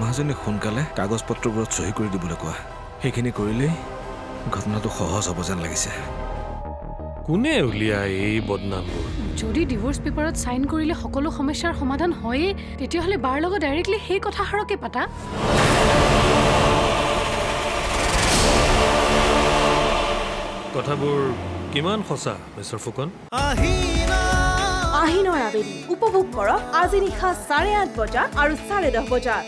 মাজনীক সোনকালে কাগজ পত্ৰবোৰত চহী কৰি দিবলৈ কোৱা। সেইখিনি কৰিলেই ঘটনাটো সহজ হ'ব যেন লাগিছে। কোনে উলিয়াই এই বদনামবোৰ? যদি ডিভৰ্চ পেপাৰত চাইন কৰিলে সকলো সমস্যাৰ সমাধান হয়েই তেতিয়াহ'লে বাৰ লগত ডাইৰেক্টলি সেই কথাষাৰকে পাতা। কথাবোৰ কিমান সঁচা মিষ্টাৰ ফুকন? আহিনৰ আবেলি উপভোগ কৰক আজি নিশা চাৰে আঠ বজাত আৰু চাৰে দহ বজাত।